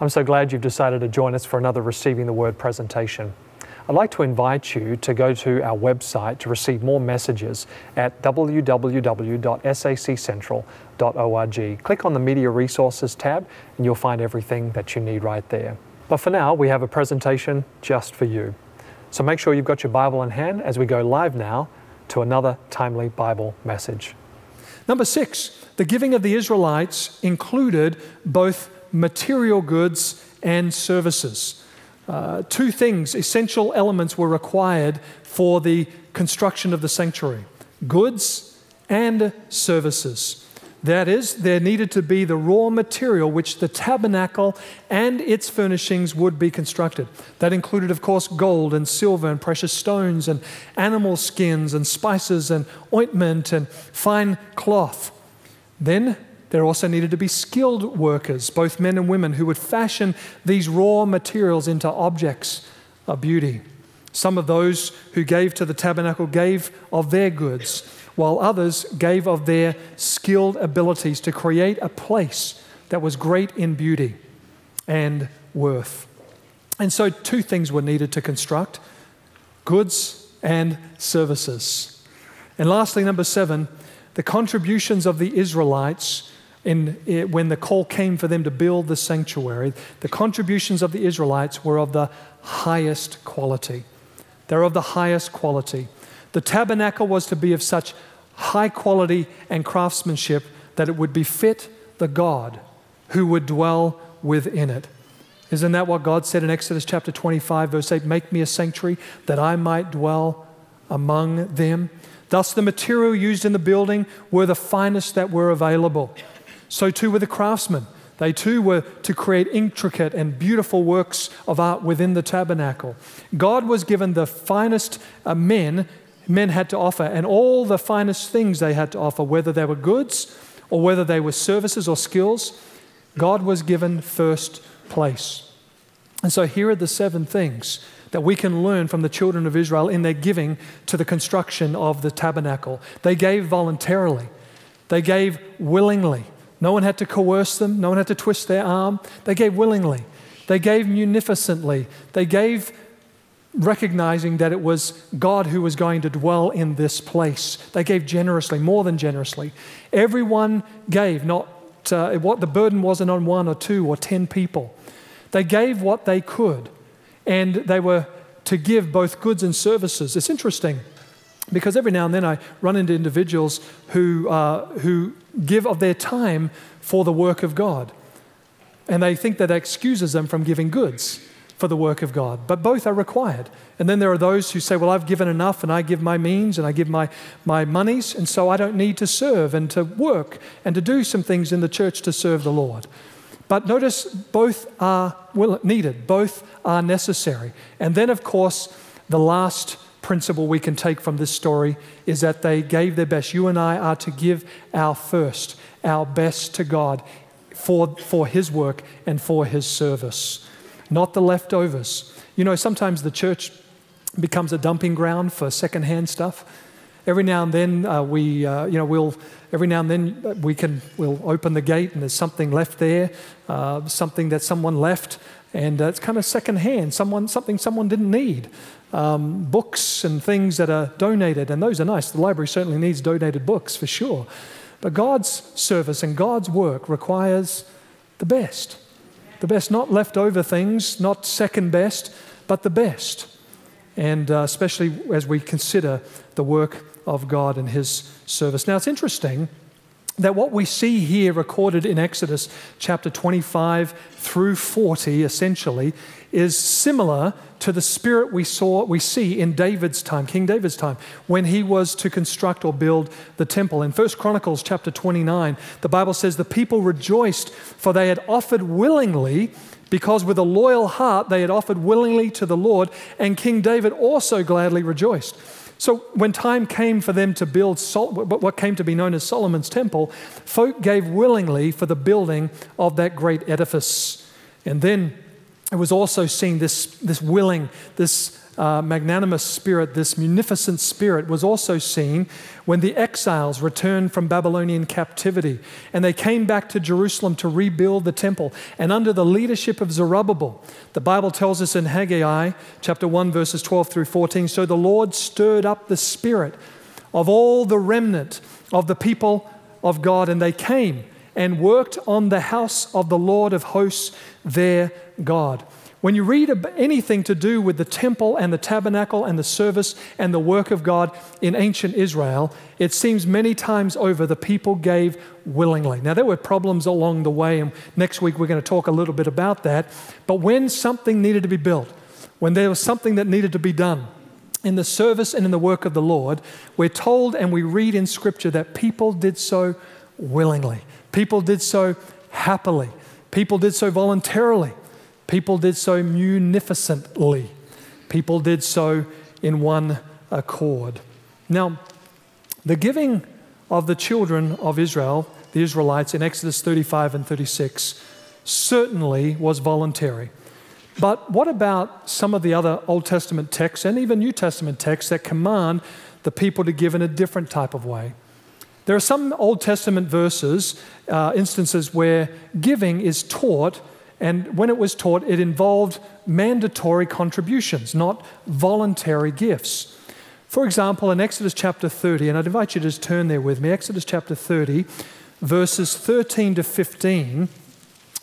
I'm so glad you've decided to join us for another Receiving the Word presentation. I'd like to invite you to go to our website to receive more messages at www.saccentral.org. Click on the Media Resources tab and you'll find everything that you need right there. But for now, we have a presentation just for you. So make sure you've got your Bible in hand as we go live now to another timely Bible message. Number six, the giving of the Israelites included both material goods and services. Uh, two things, essential elements, were required for the construction of the sanctuary goods and services. That is, there needed to be the raw material which the tabernacle and its furnishings would be constructed. That included, of course, gold and silver and precious stones and animal skins and spices and ointment and fine cloth. Then there also needed to be skilled workers, both men and women, who would fashion these raw materials into objects of beauty. Some of those who gave to the tabernacle gave of their goods, while others gave of their skilled abilities to create a place that was great in beauty and worth. And so, two things were needed to construct goods and services. And lastly, number seven, the contributions of the Israelites in, it, when the call came for them to build the sanctuary, the contributions of the Israelites were of the highest quality. They're of the highest quality. The tabernacle was to be of such high quality and craftsmanship that it would befit the God who would dwell within it. Isn't that what God said in Exodus chapter 25, verse 8? Make me a sanctuary that I might dwell among them. Thus, the material used in the building were the finest that were available. So too were the craftsmen. They too were to create intricate and beautiful works of art within the tabernacle. God was given the finest uh, men men had to offer and all the finest things they had to offer, whether they were goods or whether they were services or skills. God was given first place. And so here are the seven things that we can learn from the children of Israel in their giving to the construction of the tabernacle. They gave voluntarily, they gave willingly. No one had to coerce them, no one had to twist their arm. They gave willingly, they gave munificently, they gave recognizing that it was God who was going to dwell in this place. They gave generously, more than generously. Everyone gave, not uh, what the burden wasn't on one or two or ten people. They gave what they could, and they were to give both goods and services. It's interesting because every now and then I run into individuals who, uh, who give of their time for the work of God. And they think that excuses them from giving goods for the work of God. But both are required. And then there are those who say, Well, I've given enough and I give my means and I give my, my monies, and so I don't need to serve and to work and to do some things in the church to serve the Lord. But notice both are needed, both are necessary. And then, of course, the last principle we can take from this story is that they gave their best. You and I are to give our first, our best to God for, for His work and for His service, not the leftovers. You know, sometimes the church becomes a dumping ground for secondhand stuff. Every now and then, uh, we, uh, you know, we'll, every now and then we can, we'll open the gate and there's something left there, uh, something that someone left, and uh, it's kind of secondhand, someone, something someone didn't need um, books and things that are donated, and those are nice. The library certainly needs donated books for sure. But God's service and God's work requires the best. The best, not leftover things, not second best, but the best. And uh, especially as we consider the work of God and His service. Now, it's interesting that what we see here recorded in Exodus chapter 25 through 40 essentially is similar to the spirit we saw we see in David's time, King David's time, when he was to construct or build the temple. In 1 Chronicles chapter 29, the Bible says the people rejoiced for they had offered willingly because with a loyal heart they had offered willingly to the Lord, and King David also gladly rejoiced. So, when time came for them to build Sol- what came to be known as Solomon's temple, folk gave willingly for the building of that great edifice. And then it was also seen this, this willing, this uh, magnanimous spirit, this munificent spirit, was also seen when the exiles returned from Babylonian captivity and they came back to Jerusalem to rebuild the temple. And under the leadership of Zerubbabel, the Bible tells us in Haggai chapter 1, verses 12 through 14 so the Lord stirred up the spirit of all the remnant of the people of God, and they came and worked on the house of the Lord of hosts, their God. When you read anything to do with the temple and the tabernacle and the service and the work of God in ancient Israel, it seems many times over the people gave willingly. Now, there were problems along the way, and next week we're going to talk a little bit about that. But when something needed to be built, when there was something that needed to be done, in the service and in the work of the Lord, we're told and we read in Scripture that people did so willingly. People did so happily. People did so voluntarily. People did so munificently. People did so in one accord. Now, the giving of the children of Israel, the Israelites, in Exodus 35 and 36, certainly was voluntary. But what about some of the other Old Testament texts and even New Testament texts that command the people to give in a different type of way? There are some Old Testament verses, uh, instances where giving is taught and when it was taught, it involved mandatory contributions, not voluntary gifts. For example, in Exodus chapter 30, and I'd invite you to just turn there with me, Exodus chapter 30, verses 13 to 15,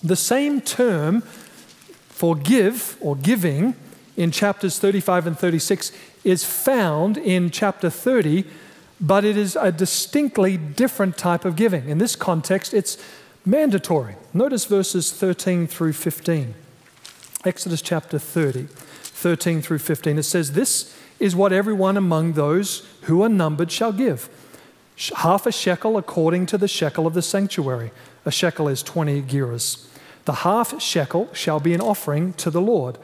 the same term for give or giving in chapters 35 and 36 is found in chapter 30, but it is a distinctly different type of giving. In this context, it's mandatory. Notice verses 13 through 15. Exodus chapter 30, 13 through 15. It says, This is what everyone among those who are numbered shall give half a shekel according to the shekel of the sanctuary. A shekel is 20 gerahs. The half shekel shall be an offering to the Lord.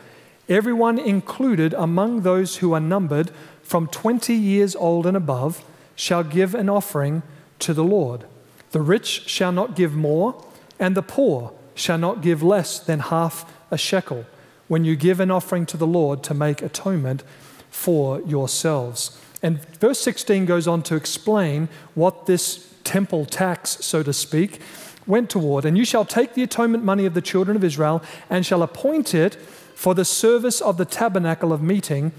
Everyone included among those who are numbered from 20 years old and above shall give an offering to the Lord. The rich shall not give more, and the poor shall not give less than half a shekel when you give an offering to the Lord to make atonement for yourselves. And verse 16 goes on to explain what this temple tax, so to speak, went toward. And you shall take the atonement money of the children of Israel and shall appoint it for the service of the tabernacle of meeting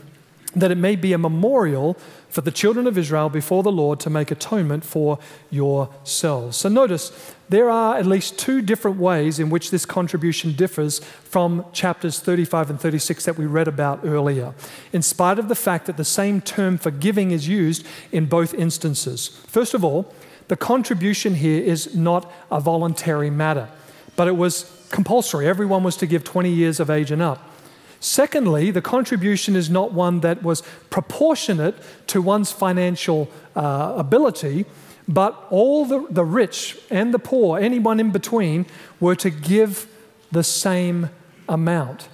that it may be a memorial for the children of Israel before the Lord to make atonement for yourselves. So notice there are at least two different ways in which this contribution differs from chapters 35 and 36 that we read about earlier, in spite of the fact that the same term for giving is used in both instances. First of all, the contribution here is not a voluntary matter, but it was compulsory. Everyone was to give 20 years of age and up. Secondly, the contribution is not one that was proportionate to one's financial uh, ability, but all the, the rich and the poor, anyone in between, were to give the same amount.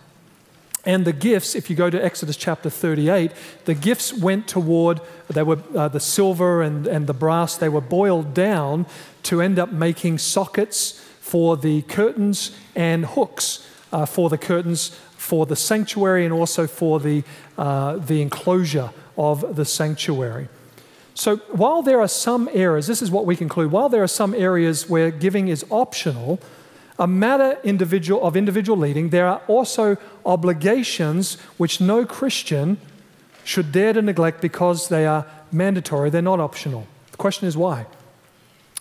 And the gifts, if you go to Exodus chapter 38, the gifts went toward, they were uh, the silver and, and the brass, they were boiled down to end up making sockets for the curtains and hooks uh, for the curtains for the sanctuary and also for the, uh, the enclosure of the sanctuary. So, while there are some areas, this is what we conclude, while there are some areas where giving is optional, a matter individual, of individual leading, there are also obligations which no Christian should dare to neglect because they are mandatory, they're not optional. The question is why?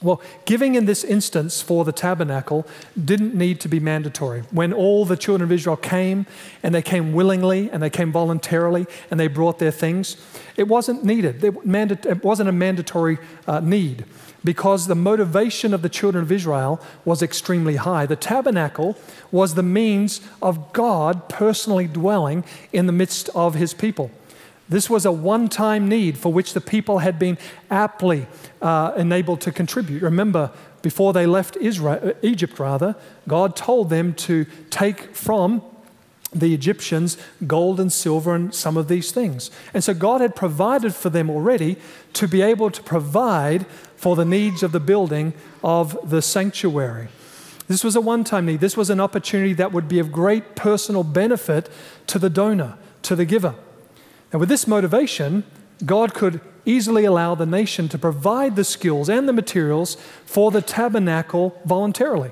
Well, giving in this instance for the tabernacle didn't need to be mandatory. When all the children of Israel came, and they came willingly, and they came voluntarily, and they brought their things, it wasn't needed. It wasn't a mandatory uh, need because the motivation of the children of Israel was extremely high. The tabernacle was the means of God personally dwelling in the midst of his people. This was a one time need for which the people had been aptly uh, enabled to contribute. Remember, before they left Israel, uh, Egypt, rather, God told them to take from the Egyptians gold and silver and some of these things. And so God had provided for them already to be able to provide for the needs of the building of the sanctuary. This was a one time need. This was an opportunity that would be of great personal benefit to the donor, to the giver. And with this motivation, God could easily allow the nation to provide the skills and the materials for the tabernacle voluntarily.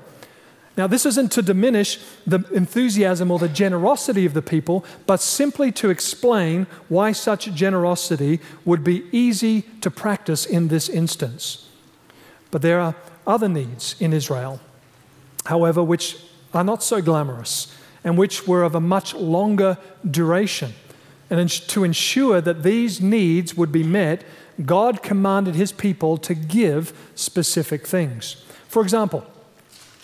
Now, this isn't to diminish the enthusiasm or the generosity of the people, but simply to explain why such generosity would be easy to practice in this instance. But there are other needs in Israel, however, which are not so glamorous and which were of a much longer duration. And to ensure that these needs would be met, God commanded his people to give specific things. For example,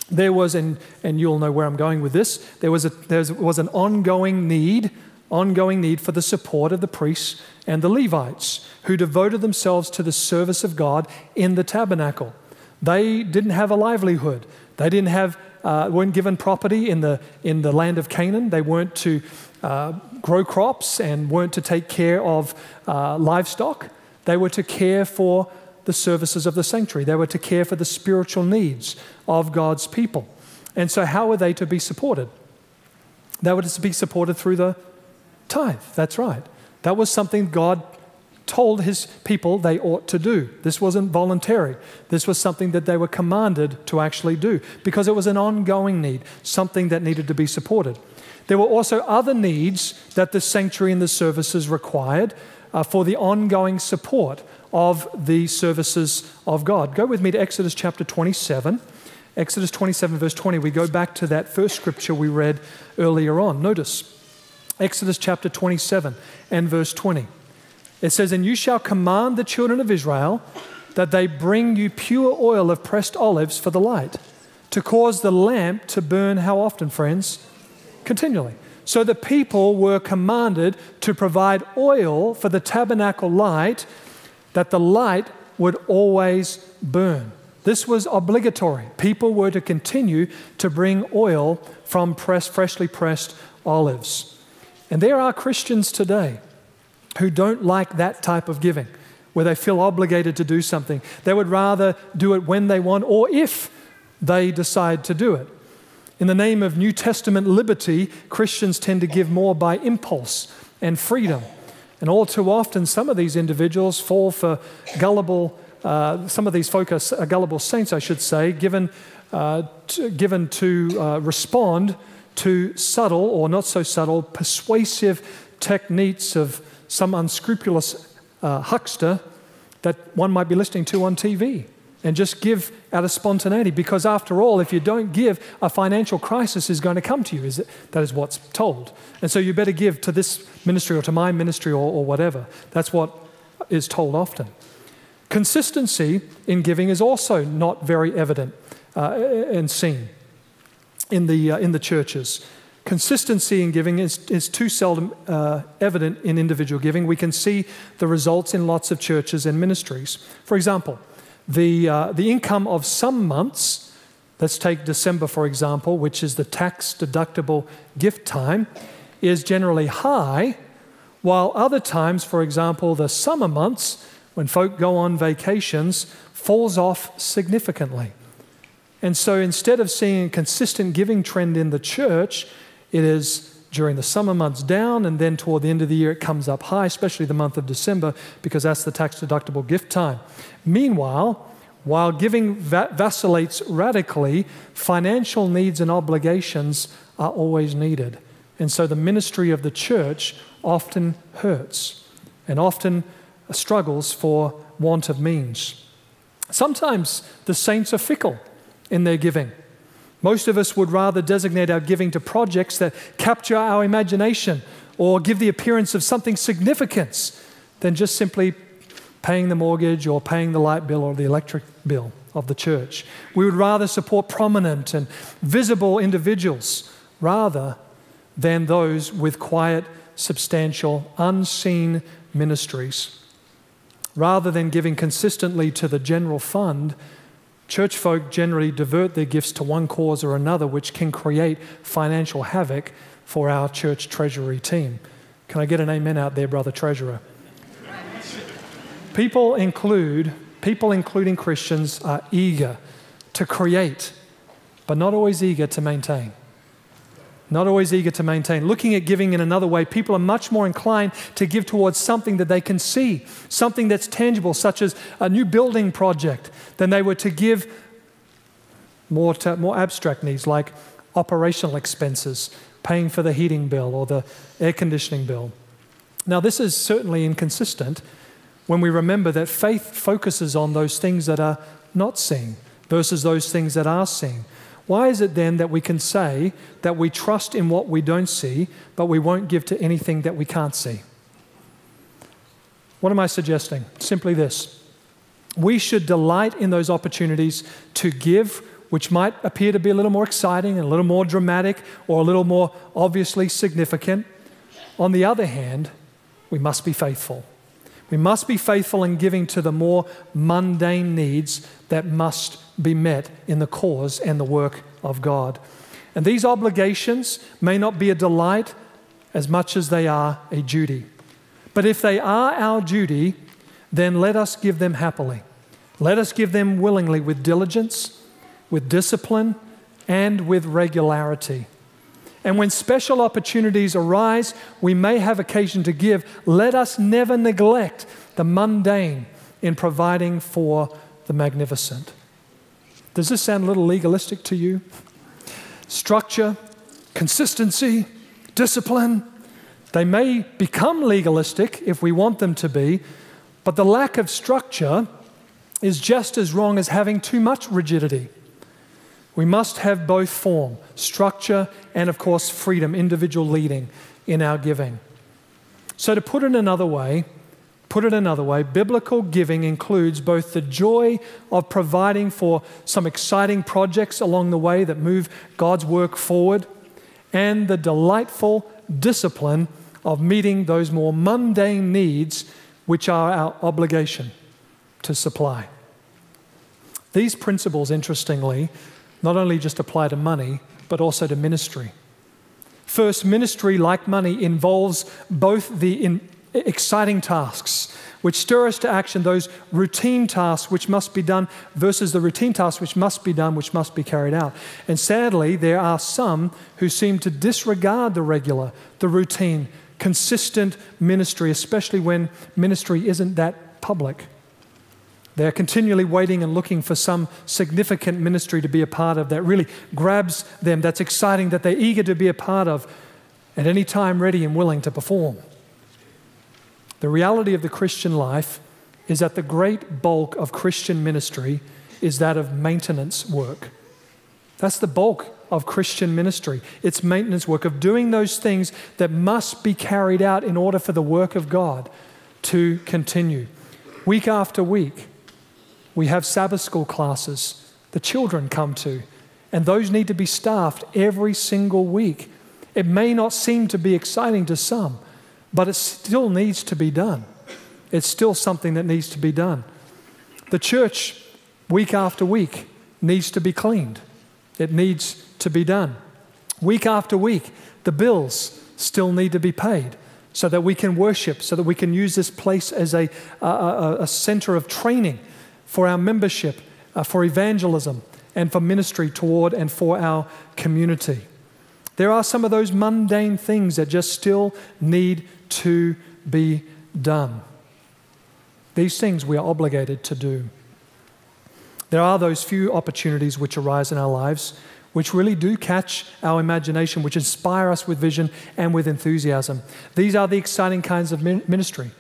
there was, and, and you'll know where I'm going with this, there was, a, there was an ongoing need, ongoing need for the support of the priests and the Levites who devoted themselves to the service of God in the tabernacle. They didn't have a livelihood. They didn't have, uh, weren't given property in the, in the land of Canaan. They weren't to uh, grow crops and weren't to take care of uh, livestock. They were to care for the services of the sanctuary. They were to care for the spiritual needs of God's people. And so, how were they to be supported? They were to be supported through the tithe. That's right. That was something God told his people they ought to do. This wasn't voluntary. This was something that they were commanded to actually do because it was an ongoing need, something that needed to be supported. There were also other needs that the sanctuary and the services required uh, for the ongoing support of the services of God. Go with me to Exodus chapter 27. Exodus 27, verse 20. We go back to that first scripture we read earlier on. Notice Exodus chapter 27 and verse 20. It says, And you shall command the children of Israel that they bring you pure oil of pressed olives for the light, to cause the lamp to burn how often, friends? Continually. So the people were commanded to provide oil for the tabernacle light, that the light would always burn. This was obligatory. People were to continue to bring oil from pressed, freshly pressed olives. And there are Christians today who don't like that type of giving, where they feel obligated to do something. They would rather do it when they want or if they decide to do it. In the name of New Testament liberty, Christians tend to give more by impulse and freedom. And all too often, some of these individuals fall for gullible, uh, some of these folk are uh, gullible saints, I should say, given, uh, to, given to uh, respond to subtle or not so subtle, persuasive techniques of some unscrupulous uh, huckster that one might be listening to on TV and just give out of spontaneity. Because after all, if you don't give, a financial crisis is going to come to you. Is it, that is what's told. And so you better give to this ministry or to my ministry or, or whatever. That's what is told often. Consistency in giving is also not very evident uh, and seen in the, uh, in the churches. Consistency in giving is, is too seldom uh, evident in individual giving. We can see the results in lots of churches and ministries. For example, the, uh, the income of some months, let's take December for example, which is the tax deductible gift time, is generally high, while other times, for example, the summer months, when folk go on vacations, falls off significantly. And so instead of seeing a consistent giving trend in the church, it is during the summer months down, and then toward the end of the year it comes up high, especially the month of December, because that's the tax deductible gift time. Meanwhile, while giving va- vacillates radically, financial needs and obligations are always needed. And so the ministry of the church often hurts and often struggles for want of means. Sometimes the saints are fickle in their giving. Most of us would rather designate our giving to projects that capture our imagination or give the appearance of something significance than just simply paying the mortgage or paying the light bill or the electric bill of the church. We would rather support prominent and visible individuals rather than those with quiet, substantial, unseen ministries. Rather than giving consistently to the general fund, Church folk generally divert their gifts to one cause or another, which can create financial havoc for our church treasury team. Can I get an amen out there, brother treasurer? People include, people including Christians, are eager to create, but not always eager to maintain. Not always eager to maintain. Looking at giving in another way, people are much more inclined to give towards something that they can see, something that's tangible, such as a new building project, than they were to give more, to, more abstract needs like operational expenses, paying for the heating bill or the air conditioning bill. Now, this is certainly inconsistent when we remember that faith focuses on those things that are not seen versus those things that are seen. Why is it then that we can say that we trust in what we don't see, but we won't give to anything that we can't see? What am I suggesting? Simply this we should delight in those opportunities to give, which might appear to be a little more exciting and a little more dramatic or a little more obviously significant. On the other hand, we must be faithful. We must be faithful in giving to the more mundane needs that must be met in the cause and the work of God. And these obligations may not be a delight as much as they are a duty. But if they are our duty, then let us give them happily. Let us give them willingly with diligence, with discipline, and with regularity. And when special opportunities arise, we may have occasion to give. Let us never neglect the mundane in providing for the magnificent. Does this sound a little legalistic to you? Structure, consistency, discipline, they may become legalistic if we want them to be, but the lack of structure is just as wrong as having too much rigidity. We must have both form, structure, and of course, freedom, individual leading in our giving. So, to put it another way, Put it another way, biblical giving includes both the joy of providing for some exciting projects along the way that move God's work forward and the delightful discipline of meeting those more mundane needs which are our obligation to supply. These principles, interestingly, not only just apply to money, but also to ministry. First, ministry, like money, involves both the in exciting tasks which stir us to action, those routine tasks which must be done versus the routine tasks which must be done, which must be carried out. And sadly, there are some who seem to disregard the regular, the routine, consistent ministry, especially when ministry isn't that public. They're continually waiting and looking for some significant ministry to be a part of that really grabs them, that's exciting, that they're eager to be a part of, at any time ready and willing to perform. The reality of the Christian life is that the great bulk of Christian ministry is that of maintenance work. That's the bulk of Christian ministry. It's maintenance work of doing those things that must be carried out in order for the work of God to continue. Week after week, we have Sabbath school classes the children come to, and those need to be staffed every single week. It may not seem to be exciting to some, but it still needs to be done. It's still something that needs to be done. The church, week after week, needs to be cleaned. It needs to be done. Week after week, the bills still need to be paid so that we can worship, so that we can use this place as a, a, a center of training for our membership, uh, for evangelism, and for ministry toward and for our community. There are some of those mundane things that just still need to be done. These things we are obligated to do. There are those few opportunities which arise in our lives which really do catch our imagination, which inspire us with vision and with enthusiasm. These are the exciting kinds of ministry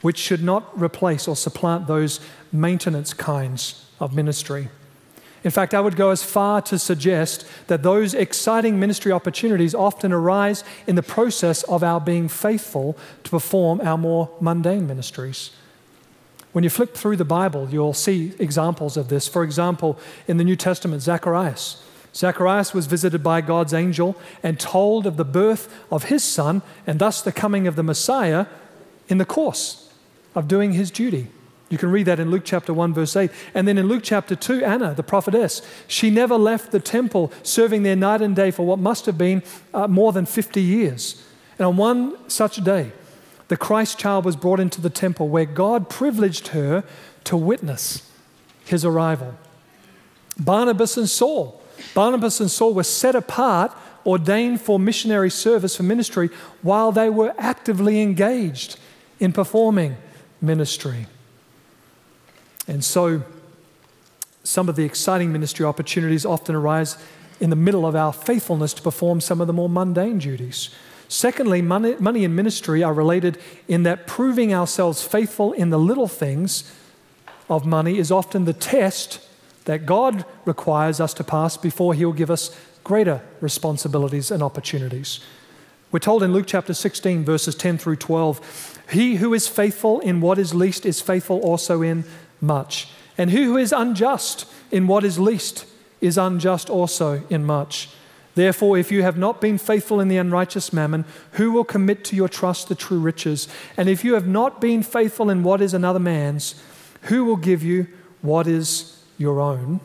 which should not replace or supplant those maintenance kinds of ministry. In fact, I would go as far to suggest that those exciting ministry opportunities often arise in the process of our being faithful to perform our more mundane ministries. When you flip through the Bible, you'll see examples of this. For example, in the New Testament, Zacharias. Zacharias was visited by God's angel and told of the birth of his son and thus the coming of the Messiah in the course of doing his duty. You can read that in Luke chapter 1, verse 8. And then in Luke chapter 2, Anna, the prophetess, she never left the temple, serving there night and day for what must have been uh, more than 50 years. And on one such day, the Christ child was brought into the temple where God privileged her to witness his arrival. Barnabas and Saul Barnabas and Saul were set apart, ordained for missionary service, for ministry, while they were actively engaged in performing ministry. And so, some of the exciting ministry opportunities often arise in the middle of our faithfulness to perform some of the more mundane duties. Secondly, money, money and ministry are related in that proving ourselves faithful in the little things of money is often the test that God requires us to pass before He'll give us greater responsibilities and opportunities. We're told in Luke chapter 16, verses 10 through 12 He who is faithful in what is least is faithful also in much. And who is unjust in what is least is unjust also in much. Therefore, if you have not been faithful in the unrighteous mammon, who will commit to your trust the true riches? And if you have not been faithful in what is another man's, who will give you what is your own?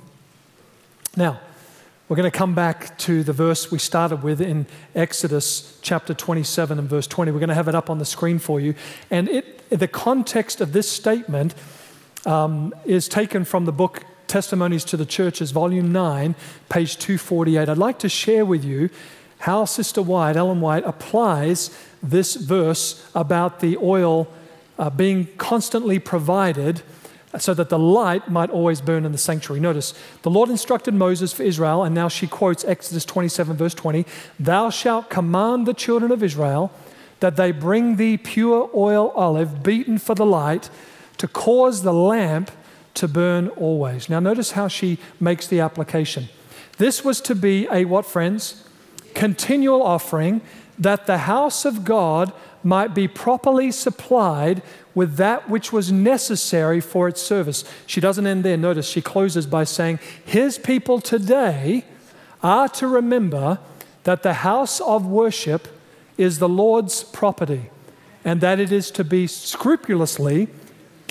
Now, we're going to come back to the verse we started with in Exodus chapter 27 and verse 20. We're going to have it up on the screen for you. And it, the context of this statement um, is taken from the book Testimonies to the Churches, volume 9, page 248. I'd like to share with you how Sister White, Ellen White, applies this verse about the oil uh, being constantly provided so that the light might always burn in the sanctuary. Notice, the Lord instructed Moses for Israel, and now she quotes Exodus 27, verse 20 Thou shalt command the children of Israel that they bring thee pure oil olive beaten for the light to cause the lamp to burn always. Now, notice how she makes the application. This was to be a what, friends? Continual offering that the house of God might be properly supplied with that which was necessary for its service. She doesn't end there. Notice she closes by saying, His people today are to remember that the house of worship is the Lord's property and that it is to be scrupulously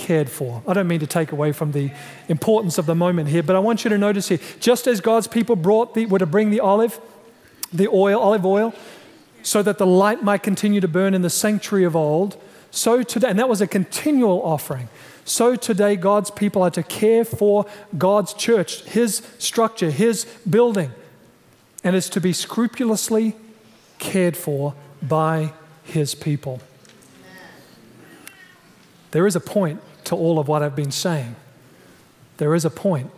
cared for. I don't mean to take away from the importance of the moment here, but I want you to notice here just as God's people brought the, were to bring the olive, the oil, olive oil, so that the light might continue to burn in the sanctuary of old, so today, and that was a continual offering. So today, God's people are to care for God's church, His structure, His building, and is to be scrupulously cared for by His people. There is a point to all of what I've been saying. There is a point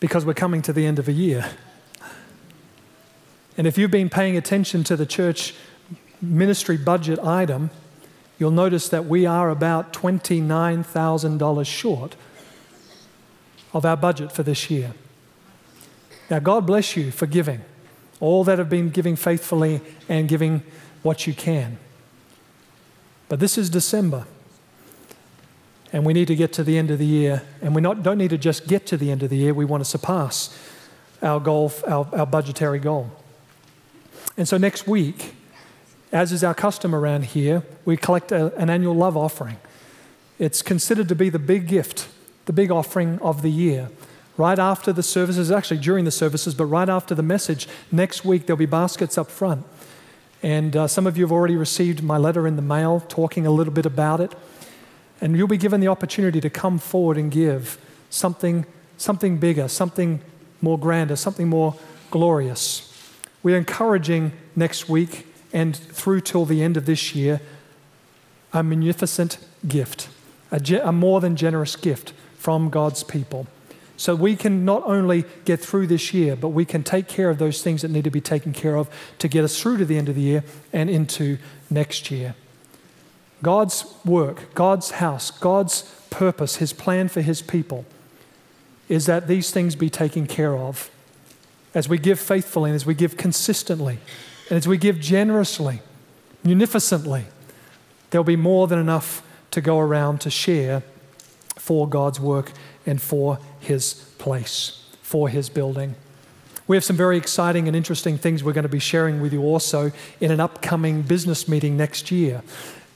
because we're coming to the end of a year. And if you've been paying attention to the church ministry budget item, you'll notice that we are about $29,000 short of our budget for this year. Now, God bless you for giving, all that have been giving faithfully and giving what you can. But this is December. And we need to get to the end of the year. And we not, don't need to just get to the end of the year, we want to surpass our goal, our, our budgetary goal. And so next week, as is our custom around here, we collect a, an annual love offering. It's considered to be the big gift, the big offering of the year. Right after the services, actually during the services, but right after the message, next week there'll be baskets up front. And uh, some of you have already received my letter in the mail talking a little bit about it. And you'll be given the opportunity to come forward and give something, something bigger, something more grander, something more glorious. We're encouraging next week and through till the end of this year a magnificent gift, a, ge- a more than generous gift from God's people. So we can not only get through this year, but we can take care of those things that need to be taken care of to get us through to the end of the year and into next year. God's work, God's house, God's purpose, His plan for His people is that these things be taken care of. As we give faithfully and as we give consistently and as we give generously, munificently, there'll be more than enough to go around to share for God's work and for His place, for His building. We have some very exciting and interesting things we're going to be sharing with you also in an upcoming business meeting next year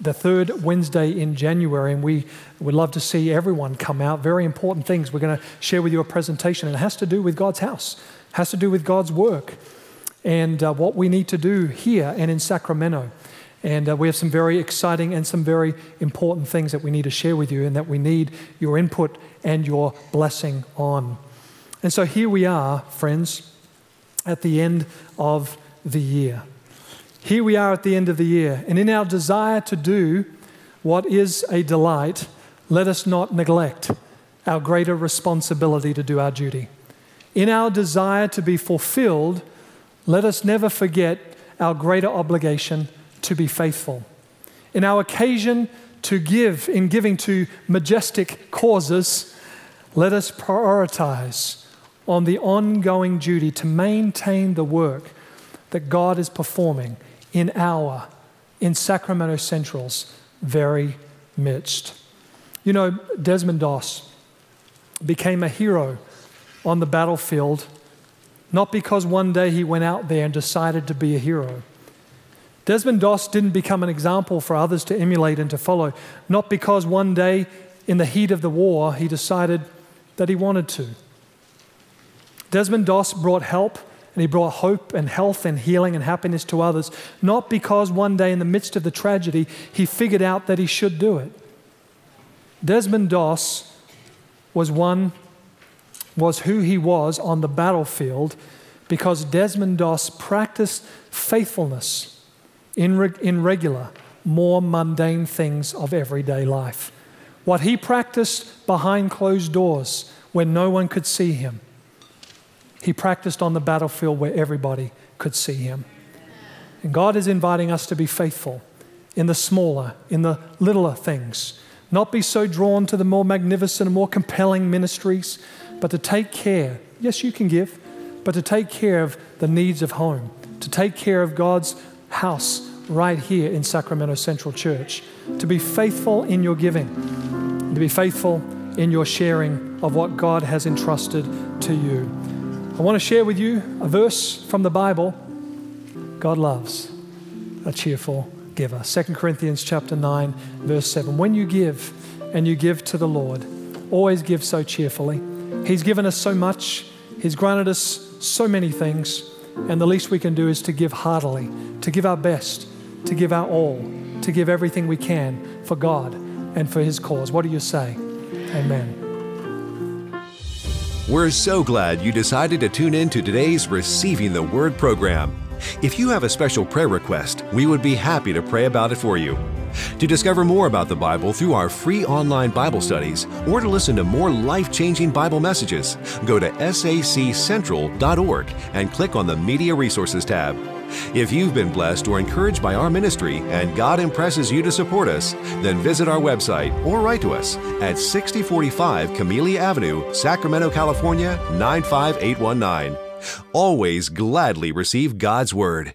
the third Wednesday in January, and we would love to see everyone come out. Very important things. We're going to share with you a presentation, and it has to do with God's house, it has to do with God's work, and uh, what we need to do here and in Sacramento. And uh, we have some very exciting and some very important things that we need to share with you, and that we need your input and your blessing on. And so here we are, friends, at the end of the year. Here we are at the end of the year, and in our desire to do what is a delight, let us not neglect our greater responsibility to do our duty. In our desire to be fulfilled, let us never forget our greater obligation to be faithful. In our occasion to give, in giving to majestic causes, let us prioritize on the ongoing duty to maintain the work that God is performing in our, in Sacramento Central's very midst. You know, Desmond Doss became a hero on the battlefield, not because one day he went out there and decided to be a hero. Desmond Doss didn't become an example for others to emulate and to follow, not because one day in the heat of the war he decided that he wanted to. Desmond Doss brought help and he brought hope and health and healing and happiness to others, not because one day in the midst of the tragedy he figured out that he should do it. Desmond Doss was one was who he was on the battlefield because Desmond Doss practiced faithfulness in, in regular, more mundane things of everyday life. What he practiced behind closed doors when no one could see him, he practiced on the battlefield where everybody could see him. And God is inviting us to be faithful in the smaller, in the littler things. Not be so drawn to the more magnificent and more compelling ministries, but to take care. Yes, you can give, but to take care of the needs of home, to take care of God's house right here in Sacramento Central Church, to be faithful in your giving, to be faithful in your sharing of what God has entrusted to you. I want to share with you a verse from the Bible. God loves a cheerful giver. 2 Corinthians chapter 9 verse 7. When you give and you give to the Lord, always give so cheerfully He's given us so much, He's granted us so many things, and the least we can do is to give heartily, to give our best, to give our all, to give everything we can for God and for His cause. What do you say? Amen. We're so glad you decided to tune in to today's Receiving the Word program. If you have a special prayer request, we would be happy to pray about it for you. To discover more about the Bible through our free online Bible studies or to listen to more life changing Bible messages, go to saccentral.org and click on the Media Resources tab. If you've been blessed or encouraged by our ministry and God impresses you to support us, then visit our website or write to us at 6045 Camellia Avenue, Sacramento, California 95819. Always gladly receive God's Word.